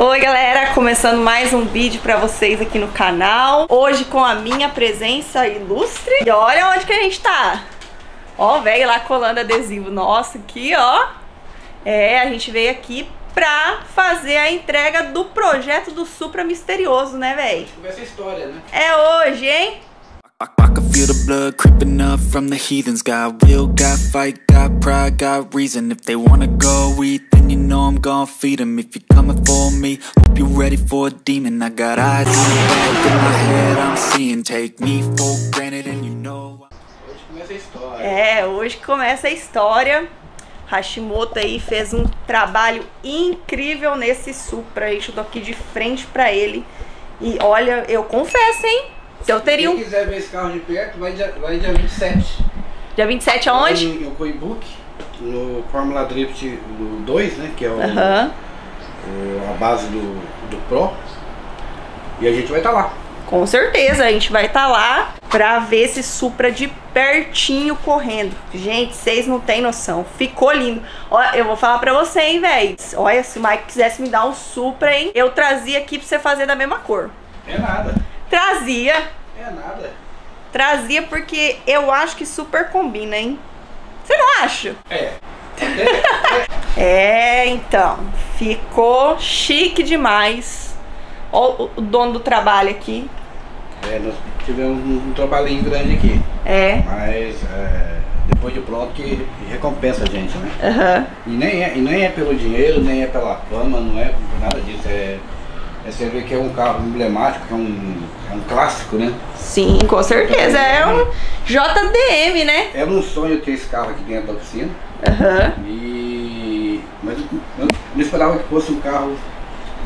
Oi galera, começando mais um vídeo pra vocês aqui no canal Hoje com a minha presença ilustre E olha onde que a gente tá Ó, velho lá colando adesivo nosso aqui, ó É, a gente veio aqui pra fazer a entrega do projeto do Supra Misterioso, né, velho? História, né? É hoje, hein? I, I can feel the blood creeping up from the heathens. Got will, got fight, got pride, got reason. If they wanna go eat, then you know I'm gonna feed them. If you're coming for me, hope you're ready for a demon. I got eyes in the back of my head, I'm seeing. Take me for granted, and you know. Hoje começa a história. É, hoje começa a história. Hashimoto aí fez um trabalho incrível nesse Supra. Eu tô aqui de frente pra ele. E olha, eu confesso, hein? Se eu teria Quem um. quiser ver esse carro de perto, vai dia, vai dia 27. Dia 27 aonde? No, no Coibook, no Fórmula Drift 2, né? Que é o, Aham. o- a base do, do Pro. E a gente vai estar lá. Com certeza, a gente vai estar lá pra ver esse Supra de pertinho correndo. Gente, vocês não têm noção. Ficou lindo. Olha, eu vou falar pra você, hein, véi. Olha, se o Mike quisesse me dar um Supra, hein, eu trazia aqui pra você fazer da mesma cor. É nada. Trazia, É nada. trazia porque eu acho que super combina, hein? Você não acha? É. É, É, então. Ficou chique demais. Ó o dono do trabalho aqui. é, nós tivemos um, um trabalhinho grande aqui. É. Mas é, depois de pronto que recompensa a gente, né? Aham. E nem, é, e nem é pelo dinheiro, nem é pela fama, não é nada disso. É, é você ver que é um carro emblemático, que é um, é um clássico, né? Sim, com certeza. É um JDM, né? Era um sonho ter esse carro aqui dentro da oficina. Aham. E... Mas eu não esperava que fosse um carro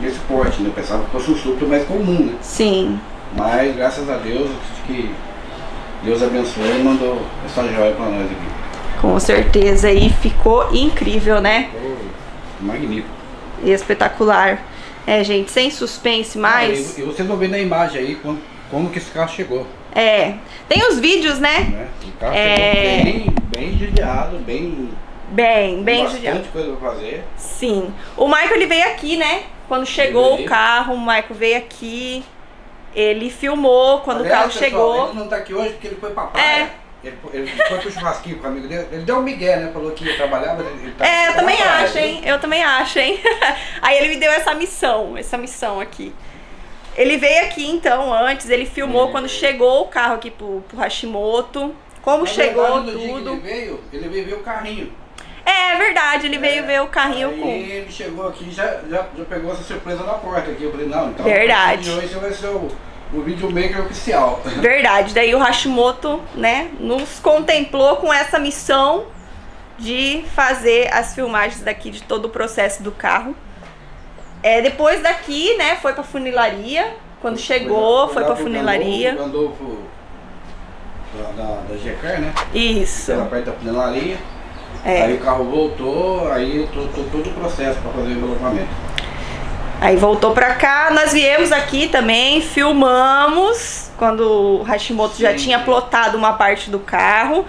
desse porte, né? Eu pensava que fosse um Supra mais comum, né? Sim. Mas graças a Deus, que Deus abençoou e mandou essa joia pra nós aqui. Com certeza. E ficou incrível, né? Ficou magnífico. Espetacular. É, gente, sem suspense mais. Ah, e, vocês vão ver na imagem aí como, como que esse carro chegou. É. Tem os vídeos, né? Né? O carro É. chegou bem, bem judiado, bem, Bem, bem bastante judiado. coisa pra fazer. Sim. O Michael ele veio aqui, né? Quando chegou o carro, o Michael veio aqui. Ele filmou quando Aliás, o carro pessoal, chegou. Ele não tá aqui hoje porque ele foi pra praia. É. Ele, ele foi pro churrasquinho com o amigo dele. Ele deu um migué, né? Falou que ia trabalhar, mas ele tá É, eu também praia, acho, hein? Eu também acho, hein? Aí ele me deu essa missão, essa missão aqui. Ele veio aqui então antes, ele filmou É. quando chegou o carro aqui pro, pro Hashimoto, como chegou verdade, tudo. ele veio, ele veio ver o carrinho. É verdade, ele veio É, ver o carrinho Aí com. ele chegou aqui e já, já, já pegou essa surpresa na porta aqui. Eu falei, não, então Verdade. hoje você vai ser o, o videomaker oficial. Verdade. Daí o Hashimoto, né, nos contemplou com essa missão de fazer as filmagens daqui de todo o processo do carro. É, depois daqui, né, foi pra funilaria. Quando chegou, foi lá pra funilaria. Gandolfo, da, da, da GCAR, né? Isso. Pela perto da funilaria. É. Aí o carro voltou, aí to- to- todo o processo para fazer o envelopamento. Aí voltou pra cá, nós viemos aqui também, filmamos quando o Hashimoto já Sim, tinha sim. plotado uma parte do carro.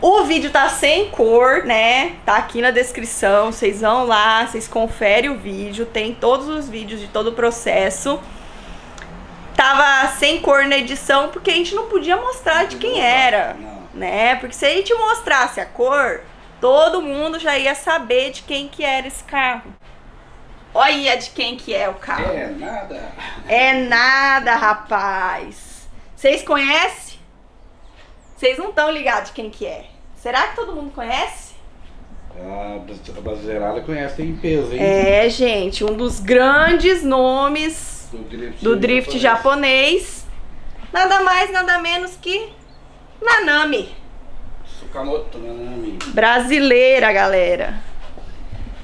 O vídeo tá sem cor, né? Tá aqui na descrição, vocês vão lá, vocês conferem o vídeo, tem todos os vídeos de todo o processo. Tava sem cor na edição porque a gente não podia mostrar de quem era, né? Porque se a gente mostrasse a cor, todo mundo já ia saber de quem que era esse carro. Olha de quem que é o carro. É, nada. É nada, rapaz. Vocês conhecem? Vocês não estão ligados de quem que é. Será que todo mundo conhece? A bras- a brasileirada conhece, tem peso, hein? É, gente, um dos grandes nomes Do drift, do drift japonês. Nada mais, nada menos que Nanami. Sukamoto, Nanami. Brasileira, galera.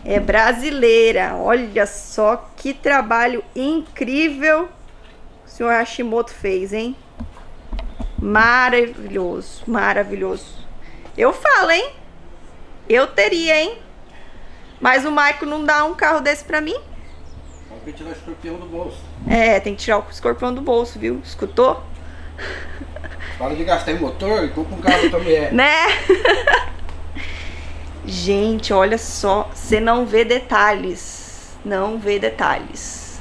É brasileira. Olha só que trabalho incrível o senhor Hashimoto fez, hein? Maravilhoso, maravilhoso. Eu falo, hein? Eu teria, hein? Mas o Maico não dá um carro desse pra mim? Vamos tirar o escorpião do bolso. É, tem que tirar o escorpião do bolso, viu? Escutou? Para de gastar em motor e compra um carro também. É. Né? Gente, olha só, você não vê detalhes não vê detalhes.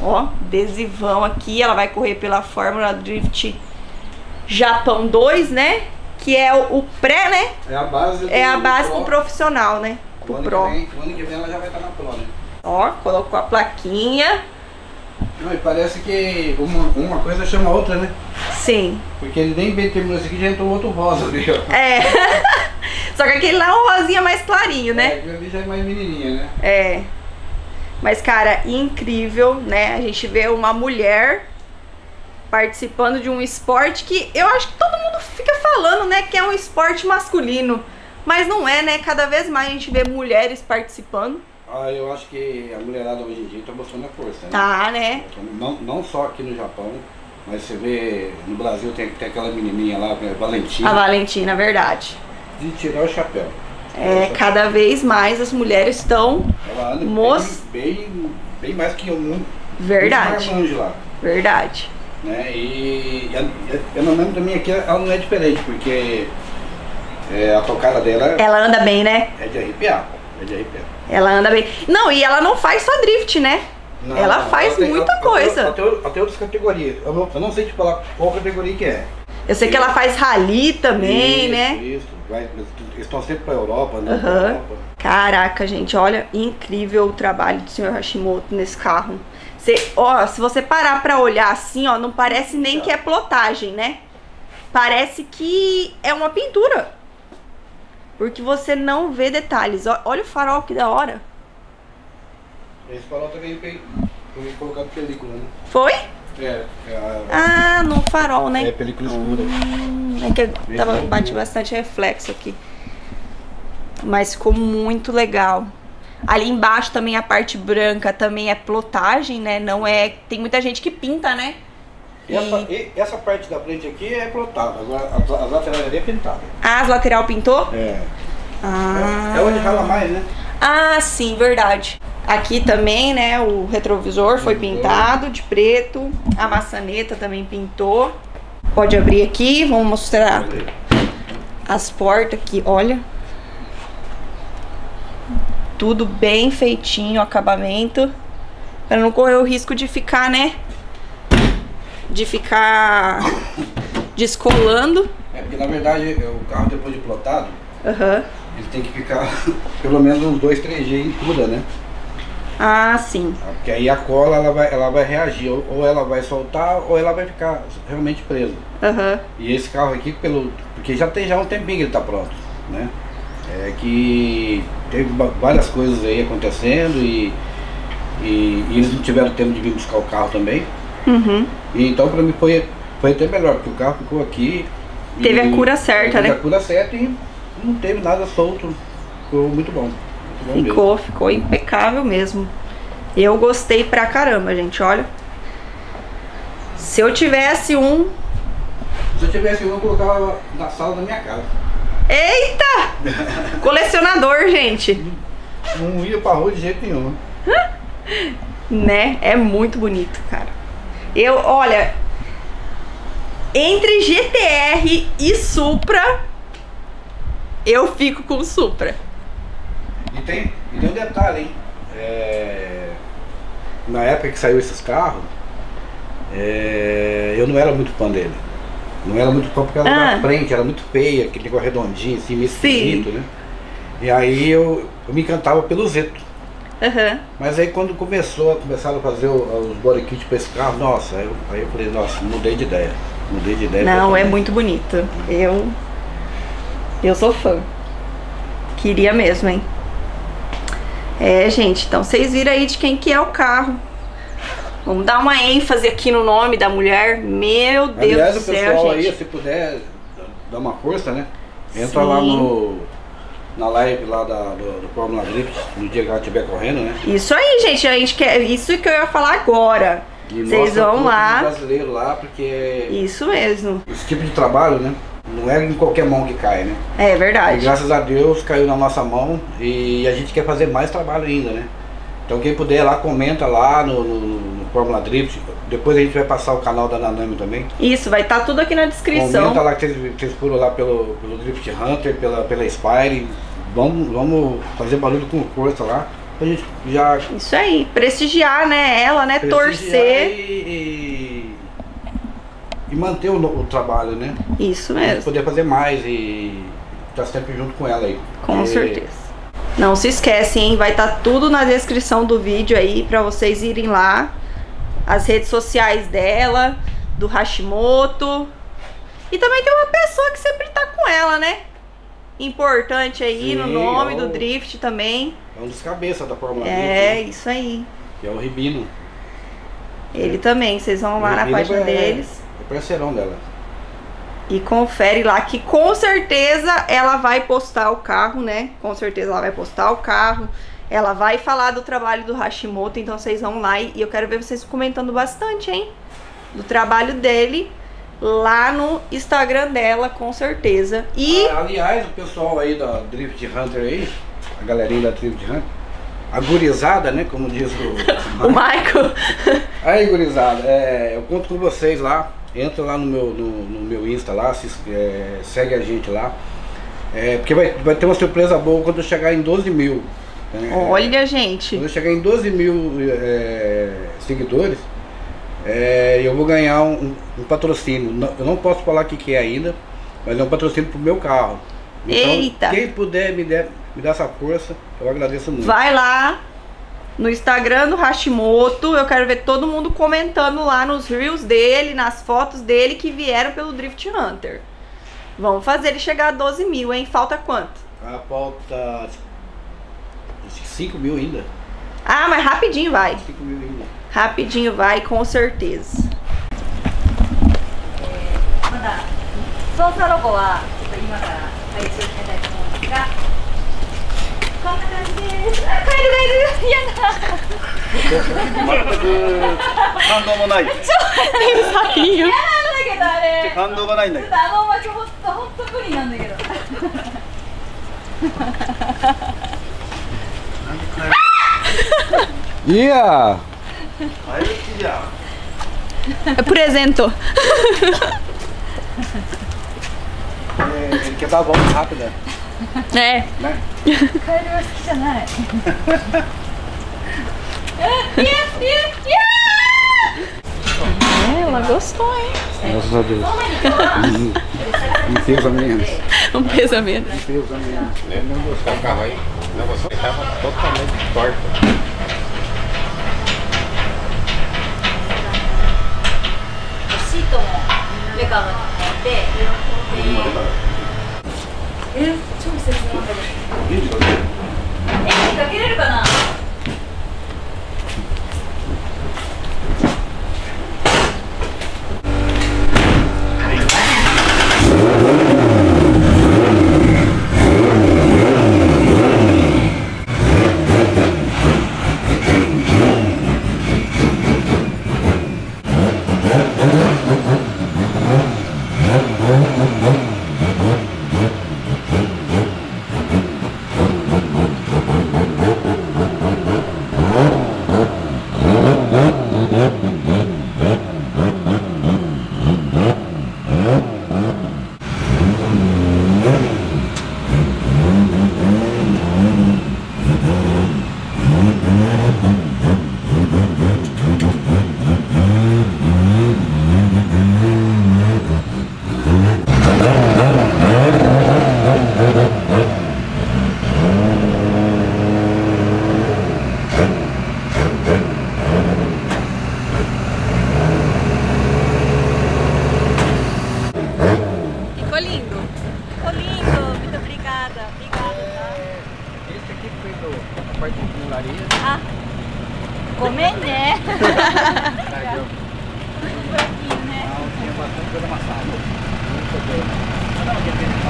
Ó, adesivão aqui, ela vai correr pela Fórmula Drift Japão 2, né? Que é o, pré, né? É a base do É a base pro Pro. profissional, né? O Pro ano, Pro. Que vem, o ano que vem ela já vai estar na Pro, né? Ó, colocou a plaquinha. Não, e parece que uma, uma coisa chama a outra, né? Sim. Porque ele nem bem terminou isso aqui, já entrou outro rosa ali, ó. É. Só que aquele lá é um rosinha mais clarinho, É, né? ali já é mais menininha, né? É. Mas, cara, incrível, né? A gente vê uma mulher participando de um esporte que eu acho que todo mundo fica falando, né? Que é um esporte masculino. Mas não é, né? Cada vez mais a gente vê mulheres participando. Ah, eu acho que a mulherada hoje em dia tá mostrando a força, né? Tá, né? Não, não só aqui no Japão, mas você vê no Brasil tem, tem aquela menininha lá, que é Valentina, A Valentina, verdade. De tirar o chapéu. É, cada vez mais as mulheres estão. Ela Moço. bem, bem, bem mais que um Verdade. muito lá. Verdade. Né? E, a- eu não lembro também aqui, ela não é diferente, porque é, a tocada dela Ela anda bem, né? é de arrepiar. É de arrepiar. Ela anda bem. Não, e ela não faz só drift, né? Não, Ela faz tem- muita ela- coisa. Ela ela tem outras categorias. Eu não, eu não sei te falar qual categoria que é. Eu sei que ela faz rally também, Isso, né? Isso, eles estão sempre pra Europa, né? Pra Europa. Caraca, gente, olha, incrível o trabalho do senhor Hashimoto nesse carro. Você, ó, se você parar pra olhar assim, ó, não parece nem que é plotagem, né? Parece que é uma pintura. Porque você não vê detalhes. Olha o farol que da hora. Esse farol também foi foi colocado película, né? Foi? É, é, a- Ah, no farol, né? é película escura. Hum, é que tava, bate bastante reflexo aqui. Mas ficou muito legal. Ali embaixo também a parte branca também é plotagem, né? Não é. Tem muita gente que pinta, né? E essa, e essa parte da frente aqui é plotada, agora as, as laterais ali é pintada. Ah, as lateral pintou? É. Ah. É onde rala mais, né? Ah, sim, verdade. Aqui também, né? O retrovisor foi pintado de preto. A maçaneta também pintou. Pode abrir aqui, vamos mostrar as portas aqui, olha. Tudo bem feitinho, acabamento. Pra não correr o risco de ficar, né? De ficar descolando. É porque na verdade o carro depois de plotado, Aham. ele tem que ficar pelo menos uns 2, 3 G em tudo, né? Ah, sim. Porque aí a cola ela vai, ela vai reagir, ou, ou ela vai soltar ou ela vai ficar realmente presa. Aham. E esse carro aqui, pelo, porque já tem já um tempinho que ele está pronto, né? É que teve várias coisas aí acontecendo e, e, e eles não tiveram tempo de vir buscar o carro também. Uhum. E então para mim foi, foi até melhor, porque o carro ficou aqui. e- Teve a cura certa, teve né? a cura certa e não teve nada solto. Ficou muito bom. Ficou, ficou impecável mesmo. Eu gostei pra caramba, gente, olha. Se eu tivesse um. Se eu tivesse um, eu colocava na sala da minha casa. Eita! Colecionador, gente. Não ia pra rua de jeito nenhum. Né? É muito bonito, cara. Eu, olha. Entre GTR e Supra, eu fico com Supra. E tem, e tem um detalhe, hein? É, na época que saiu esses carros, é, eu não era muito fã dele. Não era muito fã porque ela Ah. da frente, era muito feia, aquele negócio redondinho, assim, meio esquisito, né? E aí eu, eu me encantava pelo Zeto. Aham. Mas aí quando começou, começaram a fazer os body kits para esse carro, nossa, aí eu, aí eu falei, nossa, mudei de ideia. Mudei de ideia. Não, é muito bonito. Eu. Eu sou fã. Queria mesmo, hein? É, gente, então vocês viram aí de quem que é o carro. Vamos dar uma ênfase aqui no nome da mulher. Meu Deus Aliás, do o céu, pessoal gente. aí, se puder dar uma força, né? Entra Sim. lá no, na live lá da, do, do Fórmula Drift, no dia que ela estiver correndo, né? Isso aí, gente. A gente quer. Isso que eu ia falar agora. Vocês vão lá. brasileiro lá, porque Isso mesmo. esse tipo de trabalho, né? Não é em qualquer mão que cai, né? É E verdade. graças a Deus caiu na nossa mão e a gente quer fazer mais trabalho ainda, né? Então quem puder lá, comenta lá no, no, no Fórmula Drift. Depois a gente vai passar o canal da Nanami também. Isso, vai estar tudo aqui na descrição. Comenta lá que vocês, vocês foram lá pelo, pelo Drift Hunter, pela, pela Spire. Vamos, vamos fazer barulho com força lá. pra gente já Isso aí, prestigiar, né, ela, né, prestigiar torcer. E, e, e manter o, no- o trabalho, né? Isso mesmo, poder fazer mais e estar sempre junto com ela aí. com Porque certeza. Não se esquece, hein, vai estar tudo na descrição do vídeo aí pra vocês irem lá. As redes sociais dela, do Hashimoto. E também tem uma pessoa que sempre tá com ela, né? Importante aí no Sim, nome é do o- Drift também. É um dos cabeças da Fórmula É, Drift, né? isso aí. que é o Ribino. Ele também, vocês vão lá na página é- deles. Parceirão dela. E confere lá que com certeza ela vai postar o carro, né? Com certeza ela vai postar o carro. Ela vai falar do trabalho do Hashimoto, então vocês vão lá e eu quero ver vocês comentando bastante, hein? Do trabalho dele lá no Instagram dela, com certeza. E Ah, aliás, o pessoal aí da Drift Hunter aí, a galerinha da Drift Hunter, a gurizada, né? Como diz o. o Michael. Aí, gurizada, é, eu conto com vocês lá. Entra lá no meu, no, no meu Insta lá, se, é, segue a gente lá. É, porque vai, vai ter uma surpresa boa quando eu chegar em 12 mil. né? Olha, gente. Quando eu chegar em 12 mil é, seguidores, é, eu vou ganhar um, um patrocínio. Não- Eu não posso falar o que, que é ainda, mas é um patrocínio pro meu carro. Então, Eita. quem puder me, der, me dar essa força, eu agradeço muito. Vai lá no Instagram do Hashimoto. Eu quero ver todo mundo comentando lá nos reels dele, nas fotos dele que vieram pelo Drift Hunter. Vamos fazer ele chegar a 12 mil, hein? Falta quanto? A falta 5 mil ainda. Ah, mas rapidinho vai. 5 mil ainda. Rapidinho vai, com certeza. まだ操作ロゴはちょっと今から配置を決めたいと思うんですが こんな感じで。すあカエルがいる。嫌だ。全く感動もない。よね Saquinho. 嫌なんだけど。あれ感動がないんだけど。ちょっとあのおまけほんとほんと無理なんだけど Ia! カエル好きじゃん Apresento. É, ele quer dar a volta rápida, É. né? カエルは好きじゃない Ela gostou, hein? Graças a Deus. Um peso a menos. Um pesamento. Um peso a menos. Eu não gostei do carro aí. Não gostei, estava totalmente torto. シートも上から持って えー、超季節の中で。電気かけれるかな？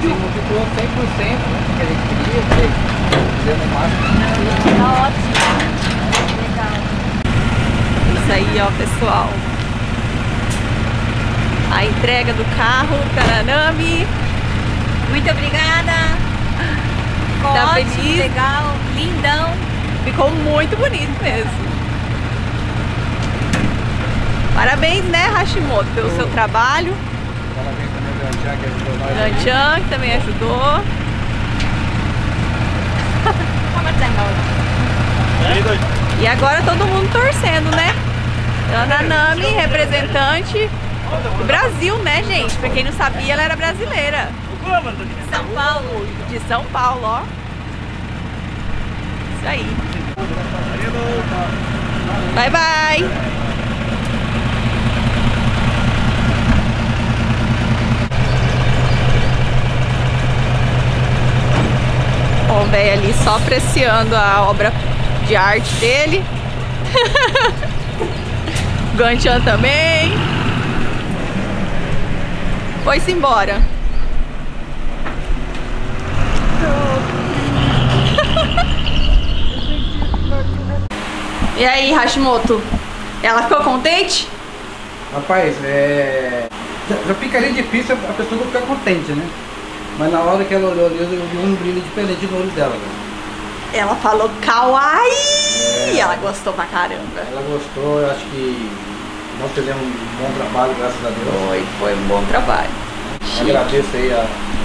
Assim, não ficou 100% que gente queria, mas fizemos o máximo. Tá ótimo. Legal. Isso aí, ó, pessoal. A entrega do carro, Taranami. Muito obrigada. Ficou Tá ótimo, feliz? legal, lindão. Ficou muito bonito mesmo. Parabéns, né, Hashimoto, pelo seu trabalho. Jan Chan que também ajudou. e agora todo mundo torcendo, né? Ana Nami, representante do Brasil, né, gente? Pra quem não sabia, ela era brasileira. São Paulo. De São Paulo, ó. Isso aí. Bye, bye. O velho ali só apreciando a obra de arte dele. Ganchan também. Foi-se embora. E aí, Hashimoto? Ela ficou contente? Rapaz, é. Já, ficaria difícil a pessoa não ficar contente, né? Mas na hora que ela olhou ali, eu vi um brilho diferente no olho dela. Né? Ela falou kawaii! E ela gostou pra caramba. Ela gostou, eu acho que nós fizemos um bom trabalho, graças a Deus. Foi, foi um bom trabalho. Agradeço aí a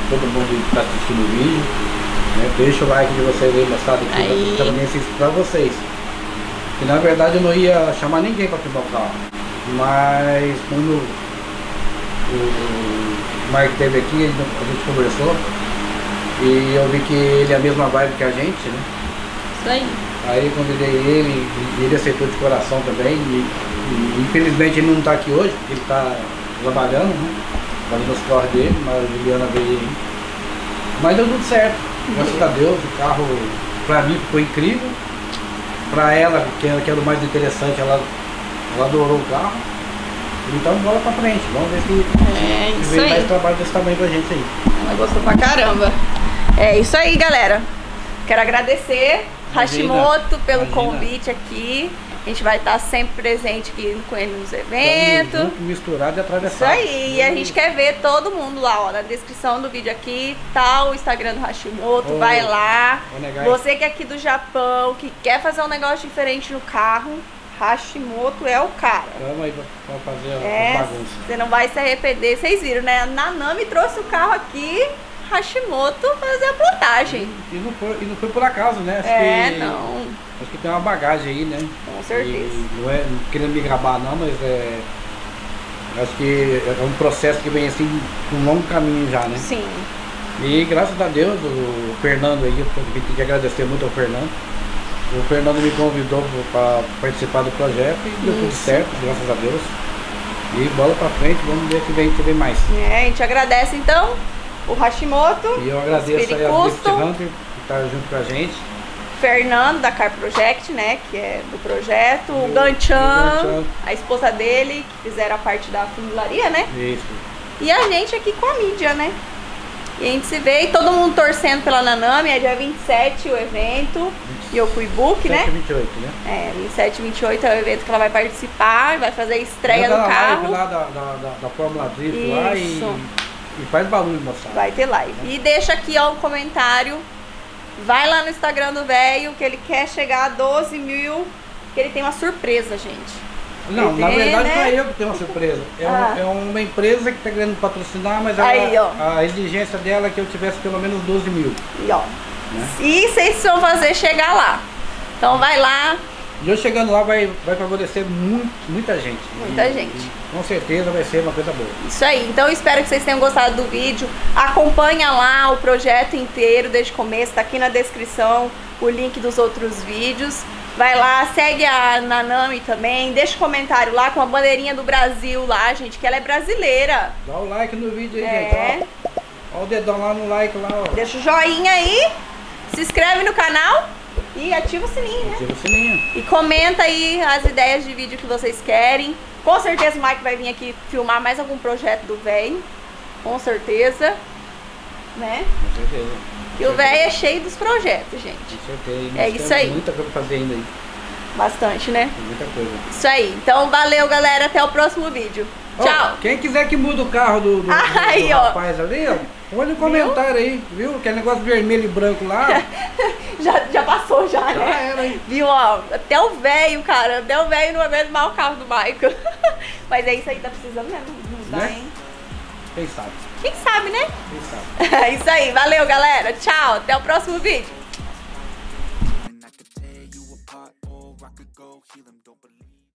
todo mundo que está assistindo o vídeo. Né? Deixa o like de vocês aí, Aí. pra, também pra vocês. Que na verdade eu não ia chamar ninguém para carro. Mas quando o Mark esteve aqui, ele- a gente conversou. E eu vi que ele é a mesma vibe que a gente, né? Isso aí. Aí convidei ele, e ele aceitou de coração também. E, e infelizmente ele não está aqui hoje, porque ele está trabalhando, né? Fazendo os corres dele, mas a Juliana veio aí. Mas deu tudo certo. Graças a Deus, o carro pra mim ficou incrível. Pra ela, que era, que era o mais interessante, ela, ela adorou o carro. Então bora pra frente, vamos ver se É se vem mais aí. trabalho desse tamanho pra gente aí. Ela gostou pra caramba. É isso aí, galera. Quero agradecer Imagina, Hashimoto pelo imagina. convite aqui. A gente vai estar sempre presente aqui com ele nos eventos. junto, misturado e atravessado. Isso aí, e a gente quer ver todo mundo lá, ó, na descrição do vídeo aqui, tá o Instagram do Hashimoto, Ô, vai lá. ô. Você que é aqui do Japão, que quer fazer um negócio diferente no carro, Hashimoto é o cara. Vamos aí pra, fazer a É, bagunça. você não vai se arrepender. Vocês viram, né? A Nanami trouxe o carro aqui, Hashimoto fazer a plotagem. E não foi, e não foi por acaso, né? Acho É, que, não, Acho que tem uma bagagem aí, né? com certeza. E não é não querendo me gabar não, mas é. Acho que é um processo que vem assim com um longo caminho já, né? Sim, E graças a Deus, o Fernando aí, eu tenho que agradecer muito ao Fernando. O Fernando me convidou para participar do projeto e deu tudo certo, graças a Deus. E bola pra frente, vamos ver se vem, se vem mais. é, a gente agradece então o Hashimoto, E eu agradeço aí a. Hunter que está junto com a gente. Fernando da Car Project, né? Que é do projeto, o Ganchan. a esposa dele, que fizeram a parte da funilaria, né? Isso. E a gente aqui com a mídia, né? E a gente se vê e todo mundo torcendo pela Nanami, é dia 27 o evento, Yokuibuki, né? 728, né? É, 27 e 28 é o evento que ela vai participar, vai fazer a estreia do a live carro. lá da, da, da, da Fórmula Drift lá e, Isso. e faz barulho, moçada. Vai ter live. E deixa aqui ó um comentário. Vai lá no Instagram do velho que ele quer chegar a 12 mil. Que ele tem uma surpresa, gente. Não, na verdade né? não é eu que tenho uma surpresa. É, um- Ah. é uma empresa que está querendo patrocinar, mas Aí, a exigência dela é que eu tivesse pelo menos 12 mil. E ó. E vocês vão fazer chegar lá. Então vai lá. E eu chegando lá vai, vai favorecer muito, muita gente. Muita E- gente. e com certeza vai ser uma coisa boa. Isso aí. Então eu espero que vocês tenham gostado do vídeo. Acompanha lá o projeto inteiro desde o começo. Tá aqui na descrição o link dos outros vídeos. Vai lá, segue a Nanami também. Deixa um comentário lá com a bandeirinha do Brasil lá, gente, que ela é brasileira. Dá o like no vídeo aí, É. gente. Ó. Ó o dedão lá no like lá, ó. Deixa o joinha aí. Se inscreve no canal e ativa o sininho, né? Ativa o sininho. E comenta aí as ideias de vídeo que vocês querem. Com certeza o Mike vai vir aqui filmar mais algum projeto do véi. Com certeza. Né? Com certeza. E o véi é cheio dos projetos, gente. Com certeza. É isso aí. Muita coisa pra fazer ainda aí. Bastante, né? Tem muita coisa. Isso aí. Então valeu, galera. Até o próximo vídeo. Ó, Tchau. quem quiser que mude o carro do, do, Aí, do ó. rapaz ali, ó. Olha no comentário aí, viu? Aquele negócio vermelho e branco lá. Já, já passou, já, Já né? era, hein? Viu, ó? Até o velho, cara. Até o velho não aguenta mais o carro do Michael. Mas é isso aí, tá precisando mesmo mudar, Né? hein? Quem sabe? Quem sabe, né? Quem sabe? É isso aí. Valeu, galera. Tchau. Até o próximo vídeo.